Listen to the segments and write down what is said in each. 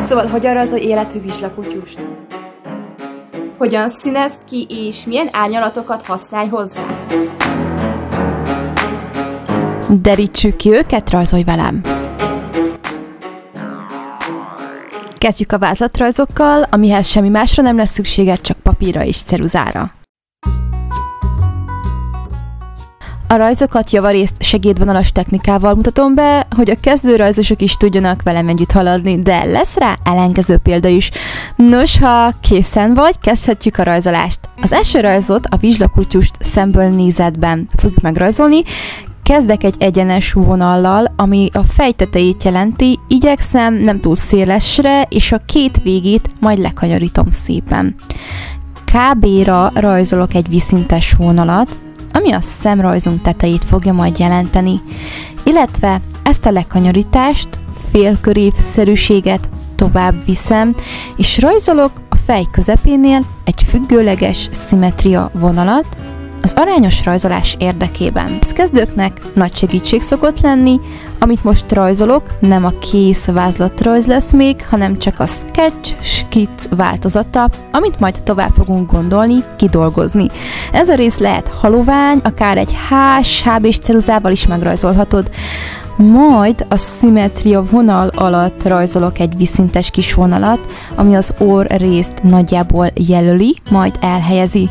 Szóval hogyan rajzol életű vizslakutyust? Hogyan színezt ki és milyen árnyalatokat használj hozzá? Derítsük ki őket, rajzolj velem! Kezdjük a vázlatrajzokkal, amihez semmi másra nem lesz szükséged, csak papírra és ceruzára. A rajzokat javarészt segédvonalas technikával mutatom be, hogy a kezdő rajzosok is tudjanak velem együtt haladni, de lesz rá ellenkező példa is. Nos, ha készen vagy, kezdhetjük a rajzolást. Az első rajzot a vizslakutyust szemből nézetben fogjuk megrajzolni, Kezdek egy egyenes vonallal, ami a fejtetejét jelenti, igyekszem nem túl szélesre, és a két végét majd lekanyarítom szépen. KB-ra rajzolok egy viszintes vonalat, ami a szemrajzunk tetejét fogja majd jelenteni, illetve ezt a lekanyarítást, félkörívszerűséget tovább viszem, és rajzolok a fej közepénél egy függőleges szimetria vonalat, az arányos rajzolás érdekében. Ez kezdőknek nagy segítség szokott lenni, amit most rajzolok, nem a kész vázlatrajz lesz még, hanem csak a sketch skit változata, amit majd tovább fogunk gondolni, kidolgozni. Ez a rész lehet halovány, akár egy hás, hábés ceruzával is megrajzolhatod. Majd a szimetria vonal alatt rajzolok egy viszintes kis vonalat, ami az orr részt nagyjából jelöli, majd elhelyezi.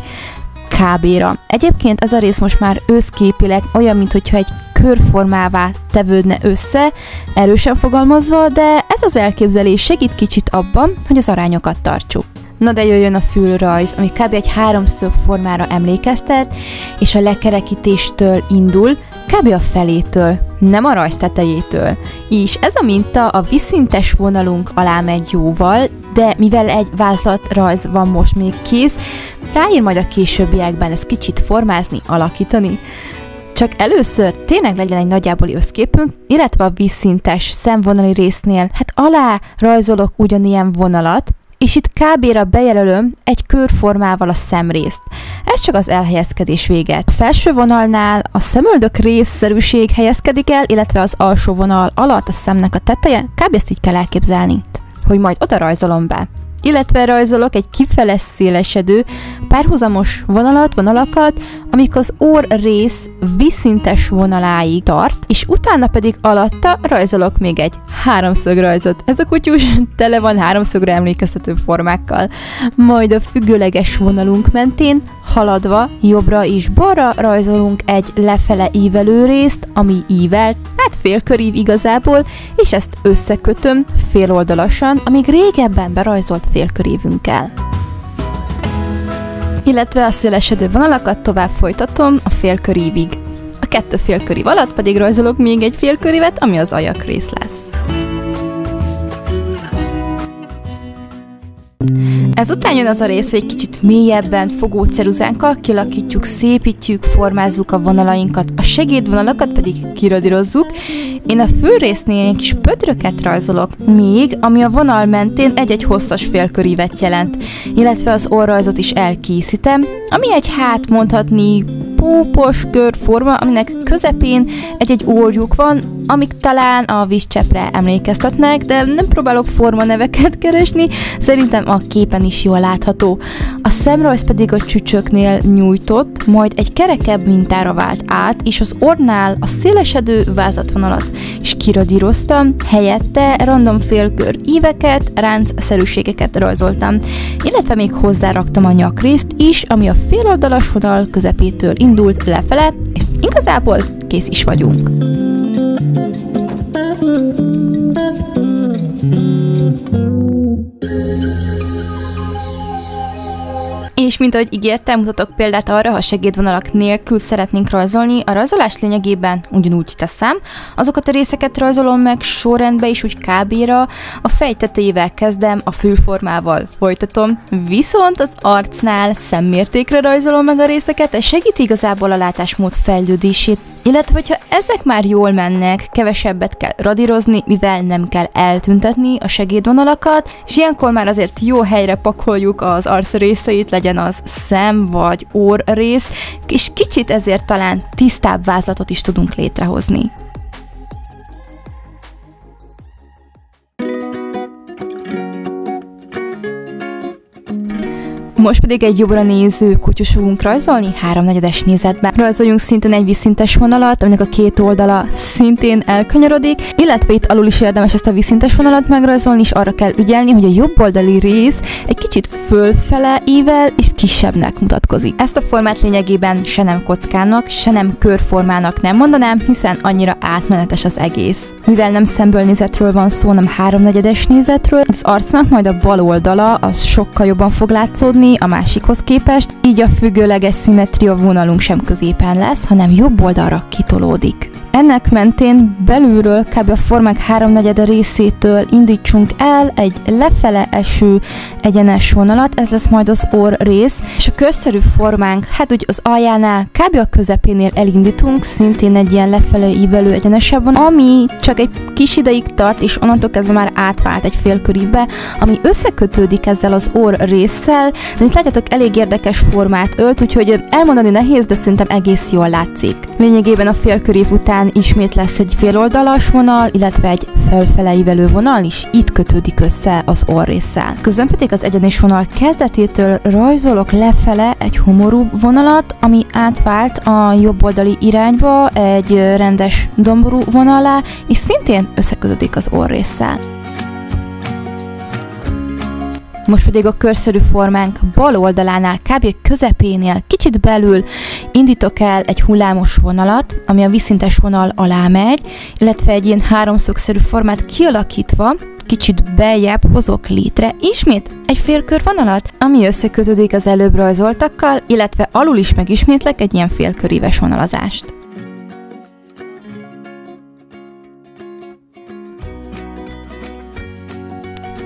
KB-ra. Egyébként ez a rész most már őszképileg olyan, mintha egy körformává tevődne össze, erősen fogalmazva, de ez az elképzelés segít kicsit abban, hogy az arányokat tartsuk. Na de jöjjön a fülrajz, ami kb. egy háromszög formára emlékeztet, és a lekerekítéstől indul, kb. a felétől, nem a rajz tetejétől. És ez a minta a viszintes vonalunk alá megy jóval, de mivel egy vázlatrajz van most még kész, ráír majd a későbbiekben ezt kicsit formázni, alakítani. Csak először tényleg legyen egy nagyjából összképünk, illetve a vízszintes szemvonali résznél, hát alá rajzolok ugyanilyen vonalat, és itt kb-ra bejelölöm egy körformával a szemrészt. Ez csak az elhelyezkedés véget. A felső vonalnál a szemöldök részszerűség helyezkedik el, illetve az alsó vonal alatt a szemnek a teteje, kb. ezt így kell elképzelni, hogy majd oda rajzolom be illetve rajzolok egy kifele szélesedő, párhuzamos vonalat, vonalakat, amik az orr rész viszintes vonaláig tart, és utána pedig alatta rajzolok még egy háromszögrajzot. Ez a kutyus tele van háromszögre emlékeztető formákkal. Majd a függőleges vonalunk mentén haladva jobbra és balra rajzolunk egy lefele ívelő részt, ami ível, hát félkörív igazából, és ezt összekötöm féloldalasan, amíg régebben berajzolt félkörívünkkel. Illetve a szélesedő vonalakat tovább folytatom a félkörívig. A kettő félkörív alatt pedig rajzolok még egy félkörívet, ami az ajak rész lesz. Ezután jön az a rész, hogy egy kicsit mélyebben fogóceruzánkkal kilakítjuk, szépítjük, formázzuk a vonalainkat, a segédvonalakat pedig kiradírozzuk. Én a főrésznél egy kis pötröket rajzolok még, ami a vonal mentén egy-egy hosszas félkörívet jelent, illetve az orrajzot is elkészítem, ami egy hát mondhatni pópos körforma, aminek közepén egy-egy órjuk van, amik talán a vízcsepre emlékeztetnek, de nem próbálok forma neveket keresni, szerintem a képen is jól látható. A szemrajz pedig a csücsöknél nyújtott, majd egy kerekebb mintára vált át, és az ornál a szélesedő vázatvonalat is kiradíroztam, helyette random félkör íveket, ráncszerűségeket rajzoltam, illetve még hozzáraktam a nyakrészt is, ami a féloldalas vonal közepétől indult lefele, és igazából kész is vagyunk. És mint ahogy ígértem, mutatok példát arra, ha segédvonalak nélkül szeretnénk rajzolni, a rajzolás lényegében ugyanúgy teszem. Azokat a részeket rajzolom meg sorrendbe és úgy kb-ra, a fej tetejével kezdem, a fülformával folytatom, viszont az arcnál szemmértékre rajzolom meg a részeket, ez segít igazából a látásmód fejlődését, illetve, hogyha ezek már jól mennek, kevesebbet kell radírozni, mivel nem kell eltüntetni a segédvonalakat, és ilyenkor már azért jó helyre pakoljuk az arc részeit, legyen az szem vagy orr rész, és kicsit ezért talán tisztább vázlatot is tudunk létrehozni. Most pedig egy jobbra néző kutyus fogunk rajzolni, háromnegyedes nézetben. Rajzoljunk szintén egy vízszintes vonalat, aminek a két oldala szintén elkanyarodik, illetve itt alul is érdemes ezt a vízszintes vonalat megrajzolni, és arra kell ügyelni, hogy a jobb oldali rész egy kicsit fölfele ível és kisebbnek mutatkozik. Ezt a formát lényegében se nem kockának, se nem körformának nem mondanám, hiszen annyira átmenetes az egész. Mivel nem szemből nézetről van szó, nem háromnegyedes nézetről, az arcnak majd a bal oldala az sokkal jobban fog látszódni, a másikhoz képest, így a függőleges szimmetria vonalunk sem középen lesz, hanem jobb oldalra kitolódik. Ennek mentén belülről kb. a formák háromnegyede részétől indítsunk el egy lefele eső egyenes vonalat, ez lesz majd az orr rész, és a körszerű formánk, hát úgy az aljánál, kb. a közepénél elindítunk, szintén egy ilyen lefele ívelő egyenesebb vonal, ami csak egy kis ideig tart, és onnantól kezdve már átvált egy félkörívbe, ami összekötődik ezzel az orr résszel, de itt látjátok, elég érdekes formát ölt, úgyhogy elmondani nehéz, de szerintem egész jól látszik. Lényegében a félkörív után ismét lesz egy féloldalas vonal, illetve egy felfele ívelő vonal is, itt kötődik össze az orrésszel. Közben pedig az egyenes vonal kezdetétől rajzolok lefele egy homorú vonalat, ami átvált a jobb oldali irányba egy rendes domború vonalá, és szintén összekötődik az orrésszel. Most pedig a körszerű formánk bal oldalánál kb. közepénél, kicsit belül indítok el egy hullámos vonalat, ami a viszintes vonal alá megy, illetve egy ilyen háromszögszerű formát kialakítva, kicsit beljebb hozok létre ismét egy félkör vonalat, ami összekötődik az előbb rajzoltakkal, illetve alul is megismétlek egy ilyen félköríves vonalazást.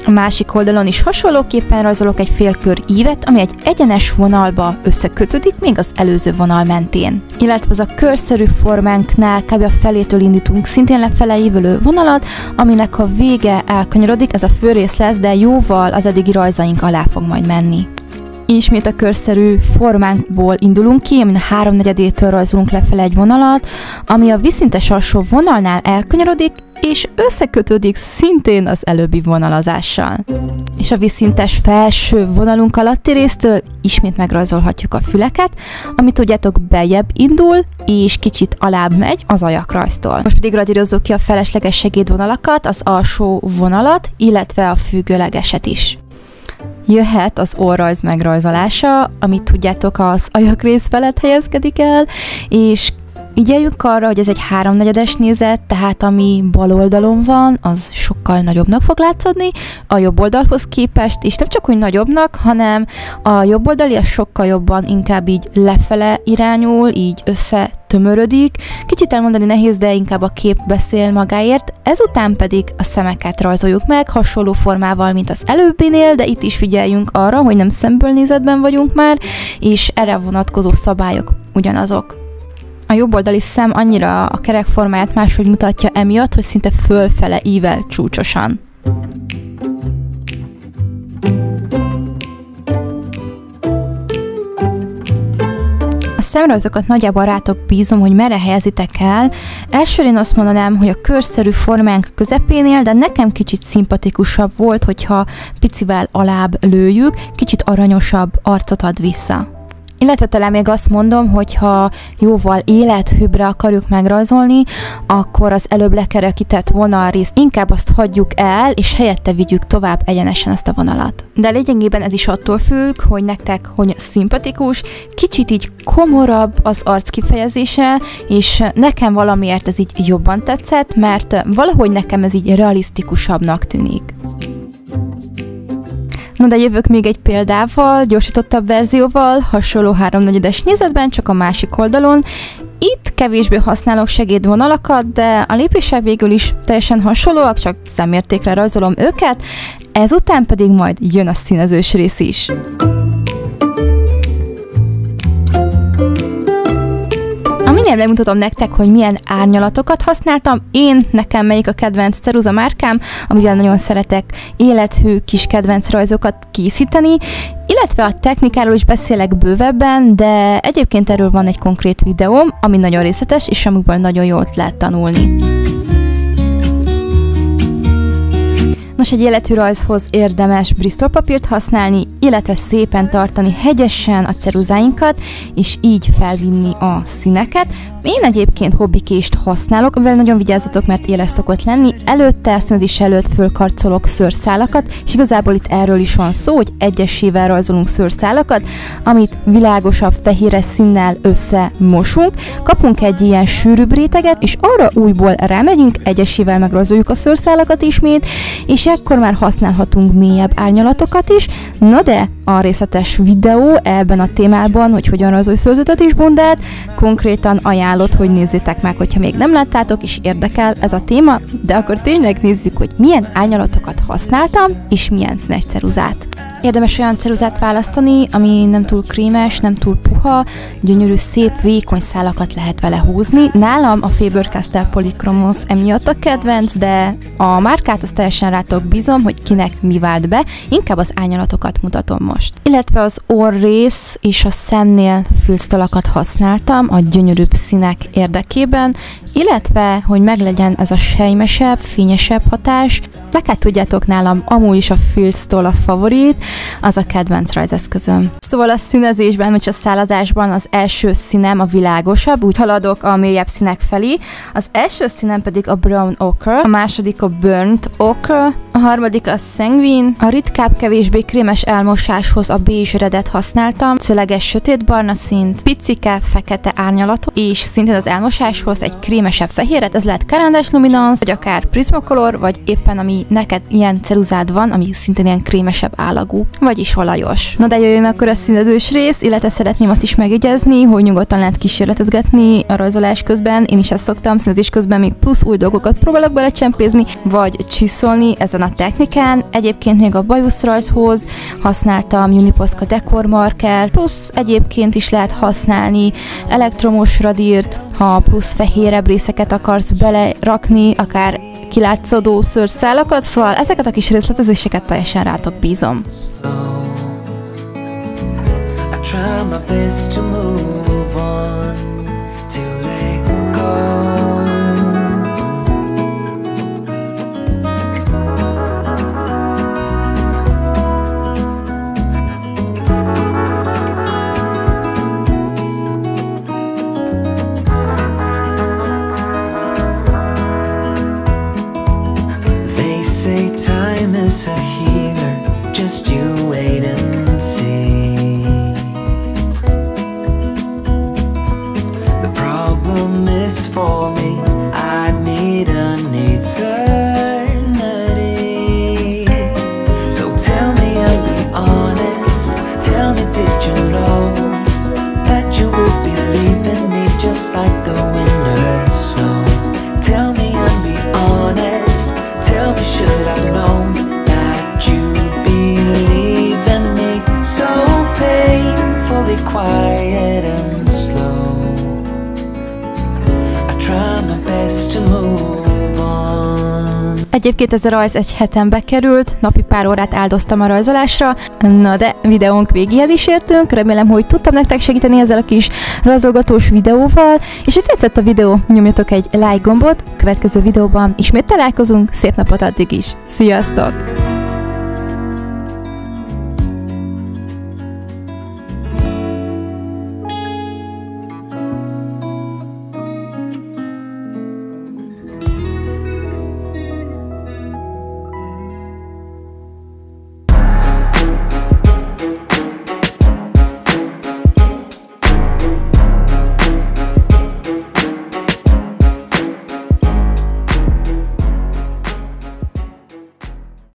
A másik oldalon is hasonlóképpen rajzolok egy félkör ívet, ami egy egyenes vonalba összekötődik még az előző vonal mentén. Illetve az a körszerű formánknál kb. a felétől indítunk szintén lefele ívelő vonalat, aminek a vége elkanyarodik, ez a főrész lesz, de jóval az eddigi rajzaink alá fog majd menni. Ismét a körszerű formánkból indulunk ki, amin a háromnegyedétől rajzolunk lefele egy vonalat, ami a viszintes alsó vonalnál elkanyarodik, és összekötődik szintén az előbbi vonalazással. És a viszintes felső vonalunk alatti résztől ismét megrajzolhatjuk a füleket, amit tudjátok bejebb indul, és kicsit alább megy az ajakrajztól. Most pedig radírozzuk ki a felesleges segédvonalakat, az alsó vonalat, illetve a függőlegeset is jöhet az orrajz megrajzolása, amit tudjátok az ajakrész felett helyezkedik el, és Igyeljünk arra, hogy ez egy háromnegyedes nézet, tehát ami bal oldalon van, az sokkal nagyobbnak fog látszani a jobb oldalhoz képest, és nem csak úgy nagyobbnak, hanem a jobb oldali az sokkal jobban inkább így lefele irányul, így össze tömörödik. Kicsit elmondani nehéz, de inkább a kép beszél magáért. Ezután pedig a szemeket rajzoljuk meg hasonló formával, mint az előbbinél, de itt is figyeljünk arra, hogy nem szemből nézetben vagyunk már, és erre vonatkozó szabályok ugyanazok. A jobboldali szem annyira a kerek formáját máshogy mutatja emiatt, hogy szinte fölfele ível csúcsosan. A szemrajzokat nagyjából rátok bízom, hogy merre helyezitek el. Elsőre én azt mondanám, hogy a körszerű formánk közepénél, de nekem kicsit szimpatikusabb volt, hogyha picivel alább lőjük, kicsit aranyosabb arcot ad vissza. Illetve talán még azt mondom, hogy ha jóval élethűbbre akarjuk megrajzolni, akkor az előbb lekerekített vonalrészt inkább azt hagyjuk el, és helyette vigyük tovább egyenesen ezt a vonalat. De lényegében ez is attól függ, hogy nektek hogy szimpatikus, kicsit így komorabb az arc kifejezése, és nekem valamiért ez így jobban tetszett, mert valahogy nekem ez így realisztikusabbnak tűnik. Na de jövök még egy példával, gyorsítottabb verzióval, hasonló háromnegyedes nézetben, csak a másik oldalon. Itt kevésbé használok segédvonalakat, de a lépések végül is teljesen hasonlóak, csak szemértékre rajzolom őket, ezután pedig majd jön a színezős rész is. Mindjárt megmutatom nektek, hogy milyen árnyalatokat használtam. Én, nekem melyik a kedvenc ceruza márkám, amivel nagyon szeretek élethű kis kedvenc rajzokat készíteni, illetve a technikáról is beszélek bővebben, de egyébként erről van egy konkrét videóm, ami nagyon részletes, és amikből nagyon jól lehet tanulni. Nos, egy életű rajzhoz érdemes Bristol papírt használni, illetve szépen tartani hegyesen a ceruzáinkat, és így felvinni a színeket. Én egyébként hobbikést használok, amivel nagyon vigyázzatok, mert éles szokott lenni. Előtte, is előtt fölkarcolok szőrszálakat, és igazából itt erről is van szó, hogy egyesével rajzolunk szőrszálakat, amit világosabb fehéres színnel összemosunk. Kapunk egy ilyen sűrűbb réteget, és arra újból rámegyünk, egyesével megrajzoljuk a szőrszálakat ismét, és ekkor már használhatunk mélyebb árnyalatokat is. Na de a részletes videó ebben a témában, hogy hogyan rajzolj szőrzetet is bundát, konkrétan ajánlott, hogy nézzétek meg, hogyha még nem láttátok és érdekel ez a téma, de akkor tényleg nézzük, hogy milyen árnyalatokat használtam, és milyen színes ceruzát. Érdemes olyan ceruzát választani, ami nem túl krémes, nem túl puha, gyönyörű, szép, vékony szálakat lehet vele húzni. Nálam a Faber-Castell Polychromos emiatt a kedvenc, de a márkát azt teljesen rátok bízom, hogy kinek mi vált be, inkább az ányalatokat mutatom most. Illetve az orrész és a szemnél fülsztalakat használtam a gyönyörűbb színek érdekében, illetve, hogy meglegyen ez a sejmesebb, fényesebb hatás. Lekát tudjátok nálam, amúgy is a Fieldstall a favorit, az a kedvenc rajzeszközöm. Szóval a színezésben, vagy a szálazásban az első színem a világosabb, úgy haladok a mélyebb színek felé. Az első színem pedig a Brown Ochre, a második a Burnt Ochre, a harmadik a Sanguine, a ritkább, kevésbé krémes elmosáshoz a beige redet használtam, szöleges sötét barna szint, picike, fekete árnyalatot, és szintén az elmosáshoz egy krémesebb fehéret, ez lehet Carandes Luminance, vagy akár Prismacolor, vagy éppen ami neked ilyen ceruzád van, ami szintén ilyen krémesebb állagú, vagyis olajos. Na de jöjjön akkor a színezős rész, illetve szeretném azt is megjegyezni, hogy nyugodtan lehet kísérletezgetni a rajzolás közben, én is ezt szoktam, színezés közben még plusz új dolgokat próbálok belecsempézni, vagy csiszolni ezen a technikán. Egyébként még a bajuszrajzhoz használtam Uniposca Decor Marker, plusz egyébként is lehet használni elektromos radírt, ha plusz fehérebb részeket akarsz belerakni, akár kilátszódó szőrszálakat, szóval ezeket a kis részletezéseket teljesen rátok bízom. Try my best to move for me. Egyébként ez a rajz egy heten bekerült, napi pár órát áldoztam a rajzolásra, na de videónk végéhez is értünk, remélem, hogy tudtam nektek segíteni ezzel a kis rajzolgatós videóval, és ha tetszett a videó, nyomjatok egy like gombot, következő videóban ismét találkozunk, szép napot addig is, sziasztok!